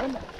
哎呀妈呀